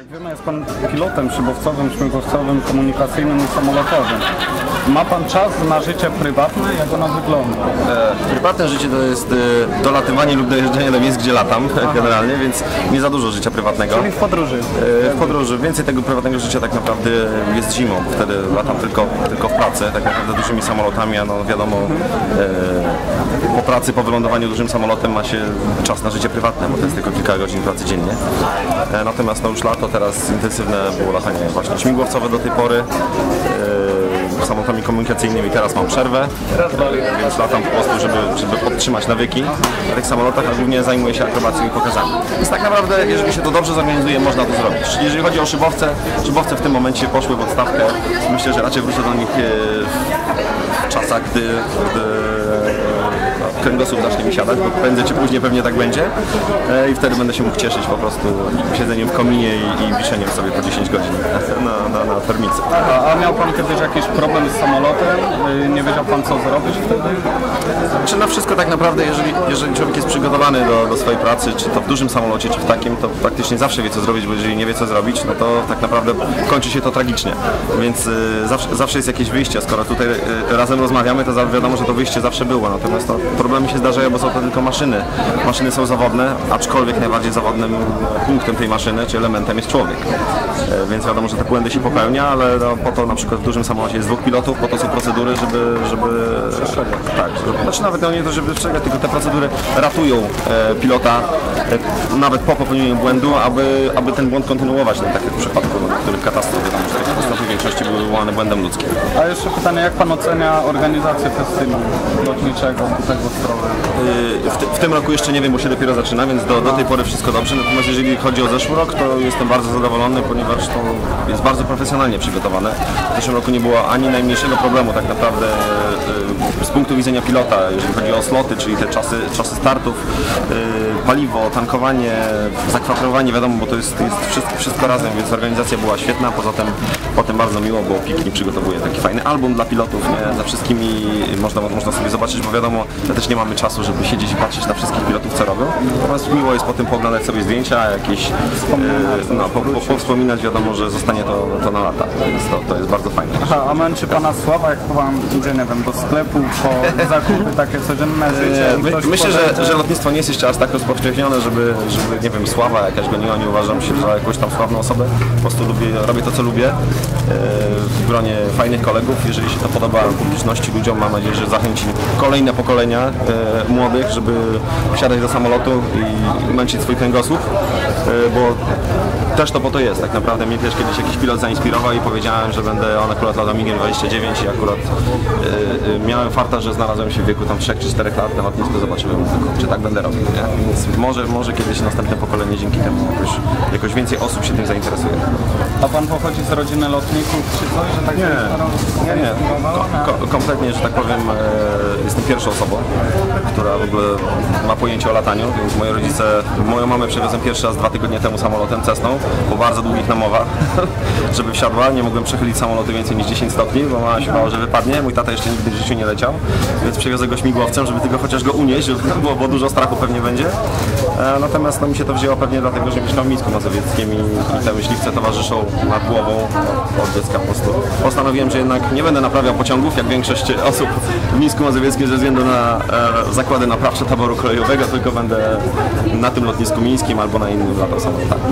Jak wiemy, jest Pan pilotem szybowcowym, śmigłowcowym, komunikacyjnym i samolotowym. Ma Pan czas na życie prywatne? Jak ono wygląda? E, Prywatne życie to jest e, dolatywanie lub dojeżdżanie do miejsc, gdzie latam generalnie, więc nie za dużo życia prywatnego. Czyli w podróży. E, W podróży więcej tego prywatnego życia tak naprawdę jest zimą, bo wtedy latam tylko, tylko w pracy, tak naprawdę dużymi samolotami, a no wiadomo e, po pracy, po wylądowaniu dużym samolotem ma się czas na życie prywatne, bo to jest tylko kilka godzin pracy dziennie. E, Natomiast no już lato, teraz intensywne było latanie właśnie śmigłowcowe do tej pory. e, samolotami komunikacyjnymi teraz mam przerwę, więc latam po prostu, żeby, żeby podtrzymać nawyki na tych samolotach, a głównie zajmuję się akrobacją i pokazami. Więc tak naprawdę, jeżeli się to dobrze zorganizuje, można to zrobić. Jeżeli chodzi o szybowce, szybowce w tym momencie poszły w odstawkę. Myślę, że raczej wrócę do nich e, w czasach, gdy, gdy kręgosłup zacznie mi siadać, bo prędzej czy później pewnie tak będzie E, i wtedy będę się mógł cieszyć po prostu siedzeniem w kominie i, i wiszeniem sobie po 10 godzin na, na, na termicy. A, a miał Pan kiedyś jakiś problem z samolotem? Y, Nie wiedział Pan co zrobić wtedy? Czy na wszystko tak naprawdę, jeżeli, jeżeli człowiek jest przygotowany do, do swojej pracy, czy to w dużym samolocie, czy w takim, to praktycznie zawsze wie co zrobić, bo jeżeli nie wie co zrobić, no to tak naprawdę kończy się to tragicznie. Więc y, zawsze, zawsze jest jakieś wyjście. Skoro tutaj y, razem rozmawiamy, to wiadomo, że to wyjście zawsze było. Natomiast to problemy się zdarzają, bo są to tylko maszyny. Maszyny są zawodne, aczkolwiek najbardziej zawodnym punktem tej maszyny, czy elementem jest człowiek. E, Więc wiadomo, że te błędy się popełnia, ale no, po to na przykład w dużym samolocie jest dwóch pilotów, po to są procedury, żeby, żeby tak, żeby, znaczy nawet no nie to, żeby przestrzegać, tylko te procedury ratują e, pilota e, nawet po popełnieniu błędu, aby, aby ten błąd kontynuować, no, tak jak w przypadku no, niektórych katastrof, wiadomo, że takie katastrofy w większości były wywołane błędem ludzkim. A jeszcze pytanie, jak Pan ocenia organizację festynu lotniczego tego W, ty, w tym roku jeszcze nie wiem, bo się dopiero zaczyna, więc do, do tej pory wszystko dobrze. Natomiast jeżeli chodzi o zeszły rok, to jestem bardzo zadowolony, ponieważ to jest bardzo profesjonalnie przygotowane. W zeszłym roku nie było ani najmniejszego problemu tak naprawdę y, z punktu widzenia pilota, jeżeli chodzi o sloty, czyli te czasy, czasy startów, y, paliwo, tankowanie, zakwaterowanie, wiadomo, bo to jest, jest wszystko, wszystko razem, więc organizacja była świetna. Poza tym potem bardzo miło, bo Piknik przygotowuje taki fajny album dla pilotów, nie? Za wszystkimi można, można sobie zobaczyć, bo wiadomo, że też nie mamy czasu, żeby siedzieć i patrzeć na wszystkich pilotów, co robią. Natomiast miło jest potem pooglądać sobie zdjęcia, jakieś, e, no, po, po, powspominać, wiadomo, że zostanie to, to na lata, więc to, to jest bardzo fajne. Aha, a męczy Pana sława, jak Pan idzie, nie wiem, do sklepu po zakupy takie codzienne? My, myślę, że, że lotnictwo nie jest jeszcze aż tak rozpowszechnione, żeby, żeby, nie wiem, sława jakaś goniła, nie uważam się za jakąś tam sławną osobę. Po prostu lubię, robię to, co lubię e, w gronie fajnych kolegów. Jeżeli się to podoba publiczności, ludziom, mam nadzieję, że zachęci kolejne pokolenia e, młodych, żeby wsiadać do samolotu i męczyć swój kręgosłup, e, bo też to po to jest. Tak naprawdę mnie też kiedyś jakiś pilot zainspirował i powiedziałem, że będę on akurat latał MiG 29 i akurat e, miałem farta, że znalazłem się w wieku tam 3 czy 4 lat na lotnisku, zobaczyłem, czy tak będę robił. Nie? Więc może, może kiedyś następne pokolenie dzięki temu jakoś, jakoś więcej osób się tym zainteresuje. A Pan pochodzi z rodziny lotników czy coś, że tak Nie, nie, nie, nie. Ko- kompletnie, że tak powiem, e, jestem pierwszą osobą, która w ogóle ma pojęcie o lataniu, więc moi rodzice, moją mamę przewiozłem pierwszy raz dwa tygodnie temu samolotem Cessną, po bardzo długich namowach, żeby wsiadła, nie mogłem przechylić samolotu więcej niż 10 stopni, bo mama się bała, że wypadnie, mój tata jeszcze nigdy w życiu nie leciał, więc przewiozę go śmigłowcem, żeby tylko chociaż go unieść, bo, bo dużo strachu pewnie będzie. E, Natomiast no, mi się to wzięło pewnie dlatego, że mieszkam w Mińsku Mazowieckim i, i te myśliwce towarzyszą nad głową od dziecka po prostu. Postanowiłem, że jednak nie będę naprawiał pociągów, jak większość osób w Mińsku Mazowieckim ze względu na e, zakłady naprawcze taboru kolejowego, tylko będę na tym lotnisku mińskim albo na innym latał samolotami.